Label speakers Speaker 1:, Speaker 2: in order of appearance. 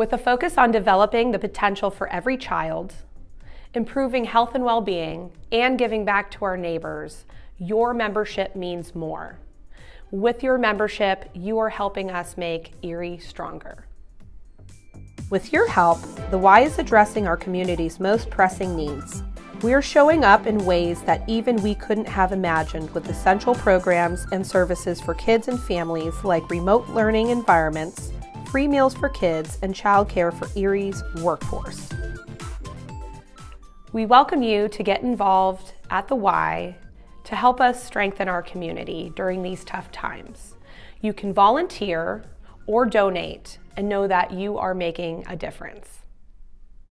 Speaker 1: With a focus on developing the potential for every child, improving health and well being, and giving back to our neighbors, your membership means more. With your membership, you are helping us make Erie stronger. With your help, the Y is addressing our community's most pressing needs. We are showing up in ways that even we couldn't have imagined with essential programs and services for kids and families like remote learning environments, free meals for kids, and childcare for Erie's workforce. We welcome you to get involved at the Y to help us strengthen our community during these tough times. You can volunteer or donate and know that you are making a difference.